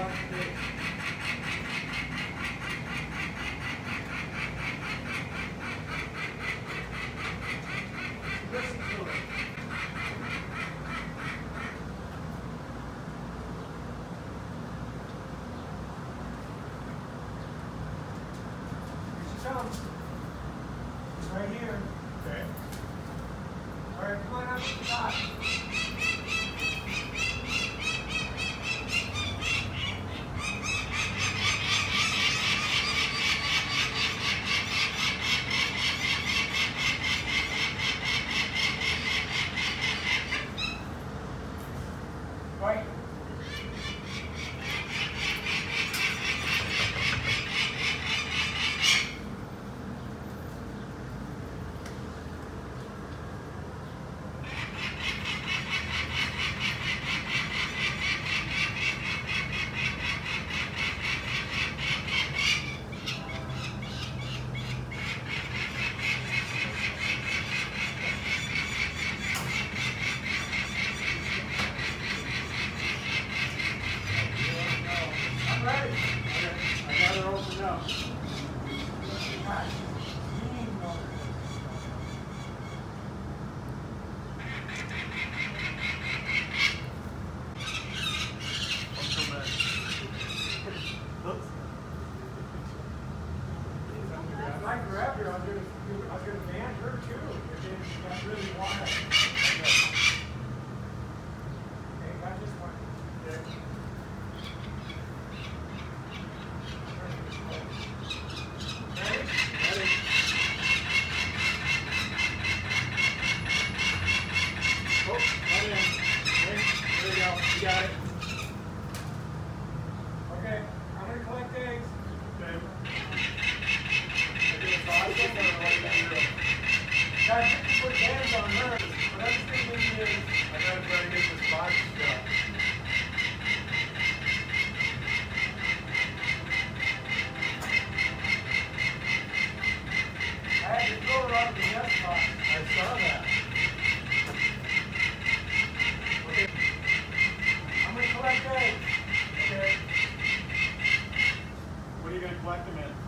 Thank you. Collect them in?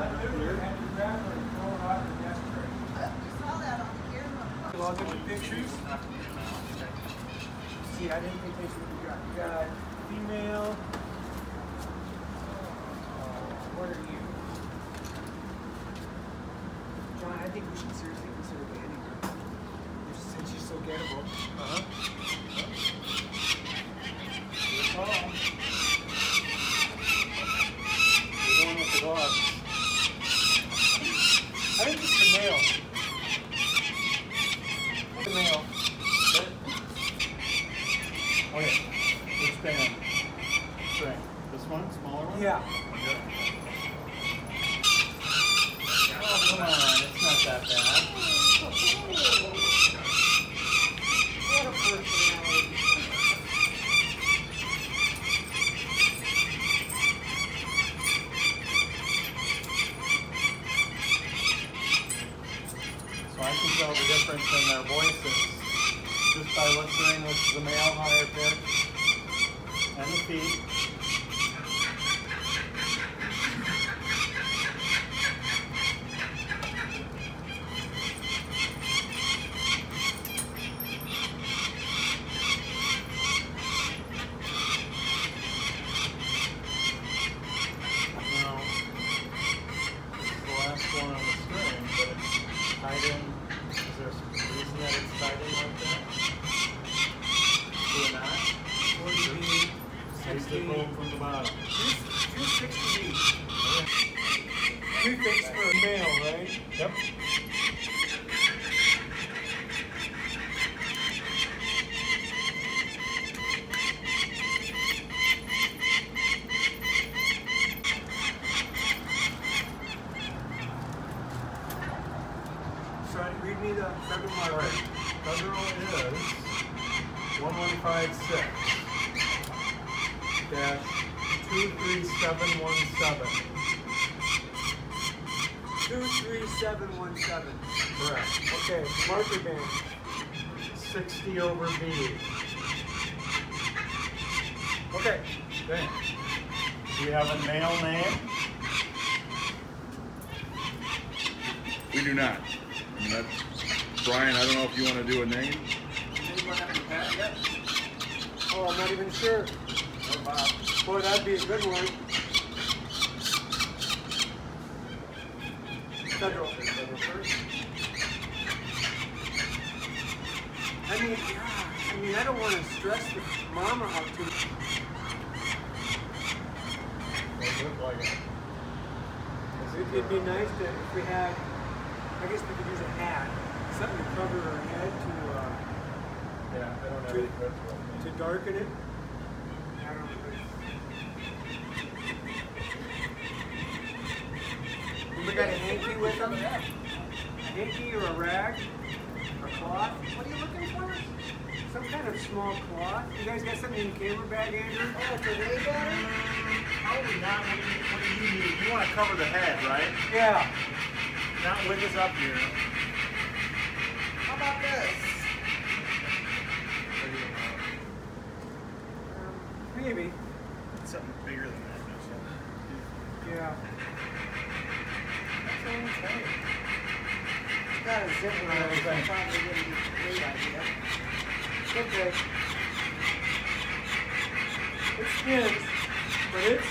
Oh, I think we should seriously consider banding her. Since she's so gettable. Uh-huh. Good call. You're going with the gloves. I think it's the male. The male. Okay. Which band? String. This one, smaller one? Yeah. Good. Oh, come on, it's not that bad. What a personality. So I can tell the difference in their voices just by listening with the male higher pitch and the feet. 356 23717. 23717. Correct. Okay, marker band. 60 over B. Okay. Okay. Do you have a male name? We do not. I mean, Brian, I don't know if you want to do a name. Oh, I'm not even sure. Boy, that'd be a good one. Federal. Federal first? I mean, I mean, I don't want to stress the mama out too. much. it look like it? It'd, be nice to, if we had, I guess we could use a hat, something to cover our head to, uh, Yeah, I don't have any to darken it. I. We got a hanky with them? A hanky or a rag? A cloth? What are you looking for? Some kind of small cloth. You guys got something in your camera bag, Andrew? Oh, it's a way better? Uh, probably not. What do you, what do you need? You want to cover the head, right? Yeah. Not with us up here. How about this? Maybe. Something bigger than that. Yeah. It's got a zipper on it, so probably wouldn't be a great idea. Okay. It spins, but it's.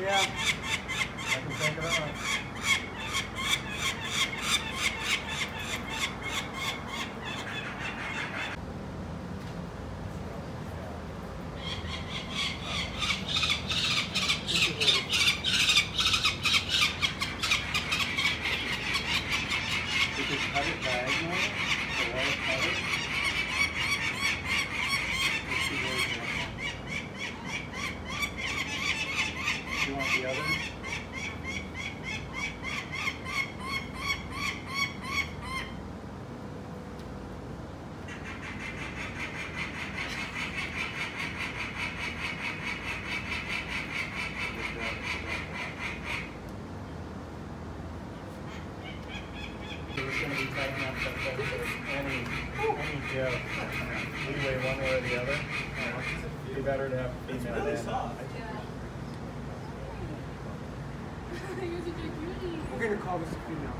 Yeah. I can take it off. going to be up that there's any, any give, leeway one way or the other. It'd be better to have female really than. We're going to call this a female.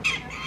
Okay.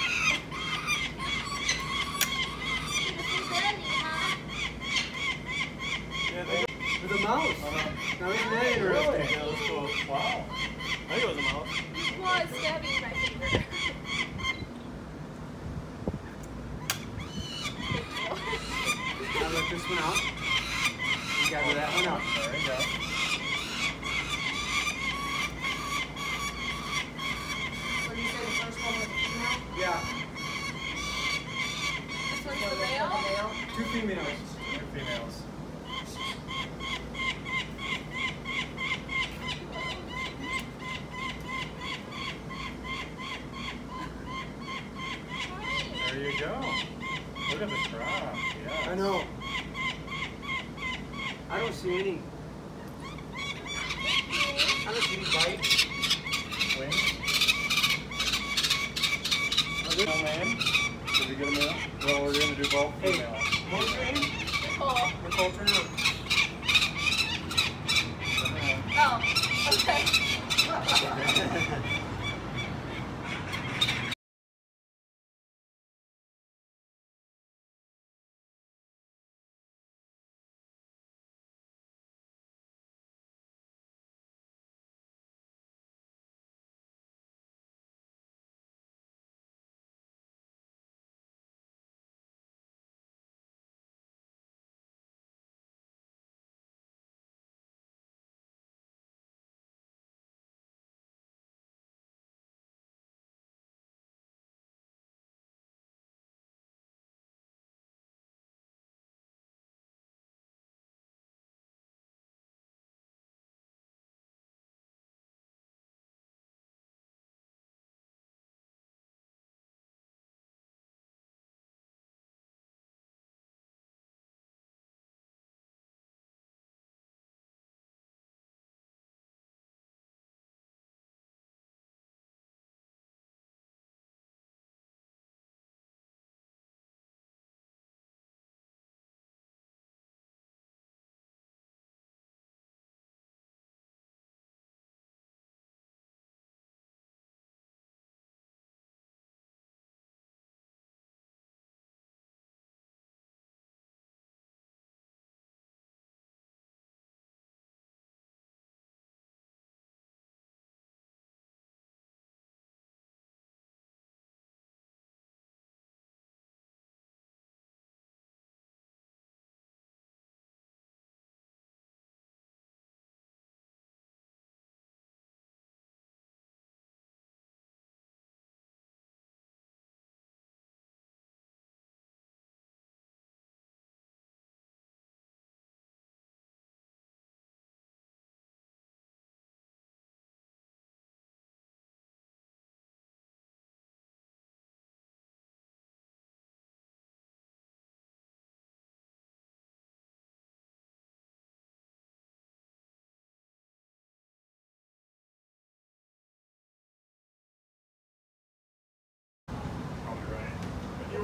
There you go. Look at the crop. Yeah. I know. I don't see any. I don't see any bite. Wings. Are there- Female man. Did we get a male? Well, we're gonna do both Hey, female. what's your name? Nicole. Nicole Turner. Oh, okay.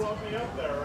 You me up there, right?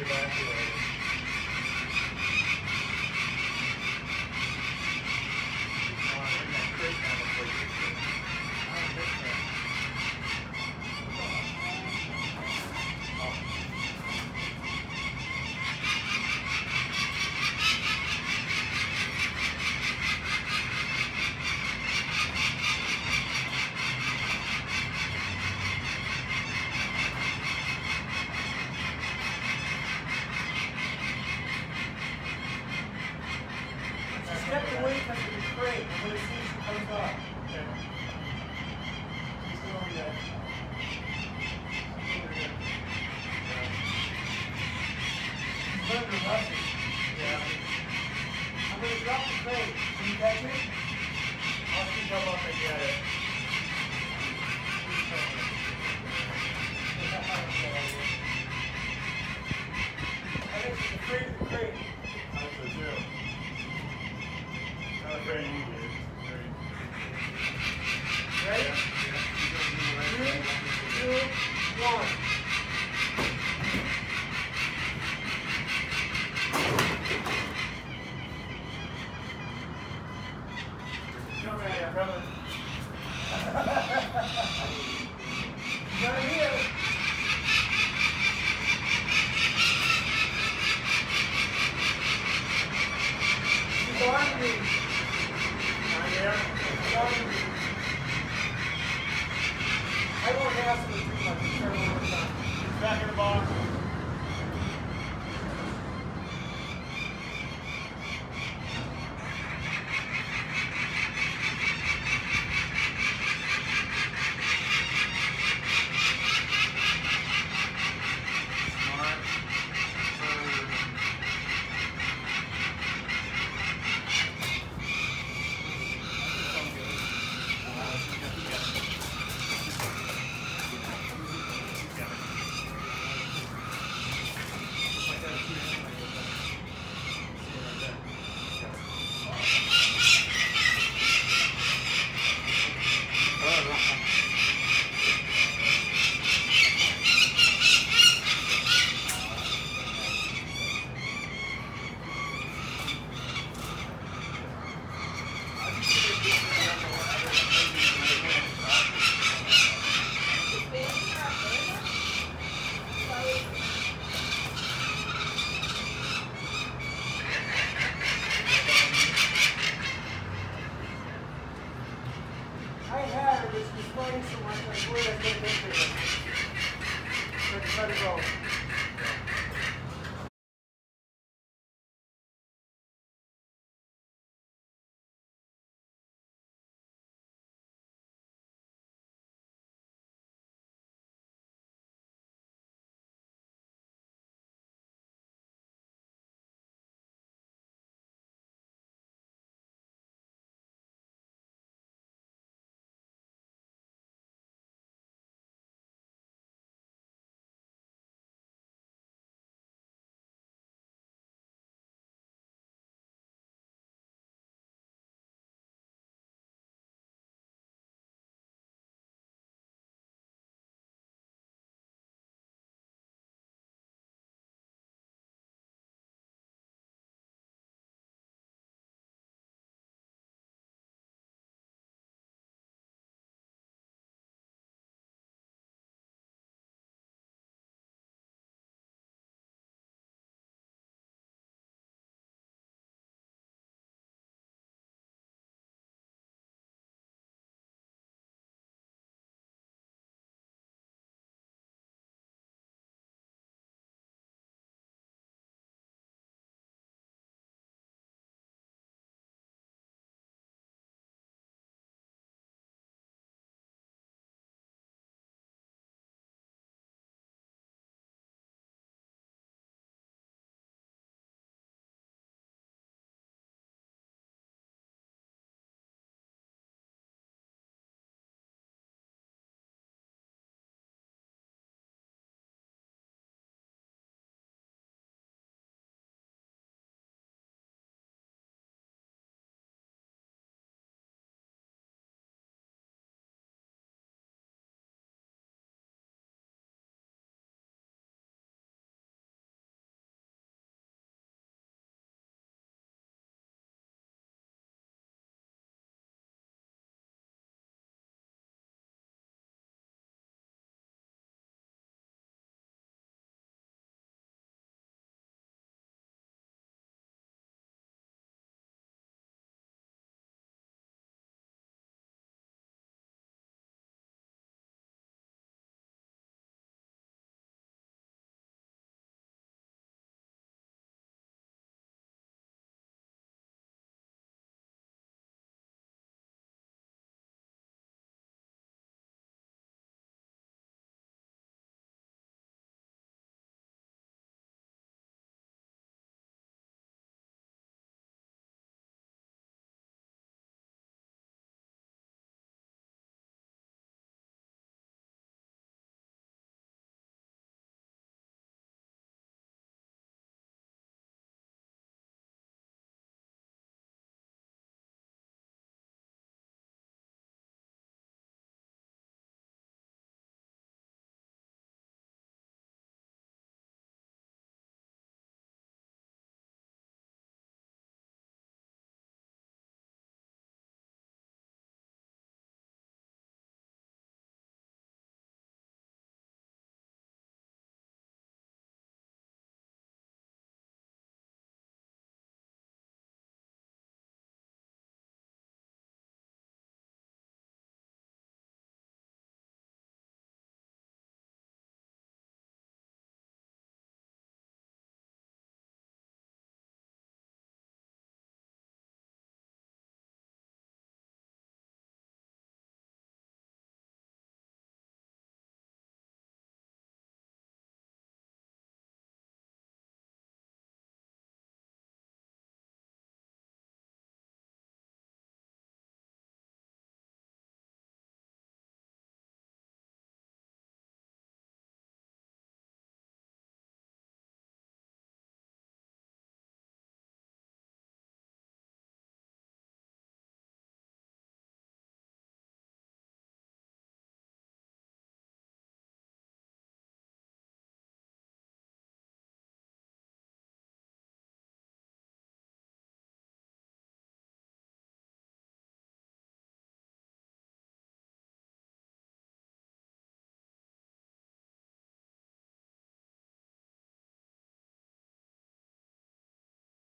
Evacuated. Oh,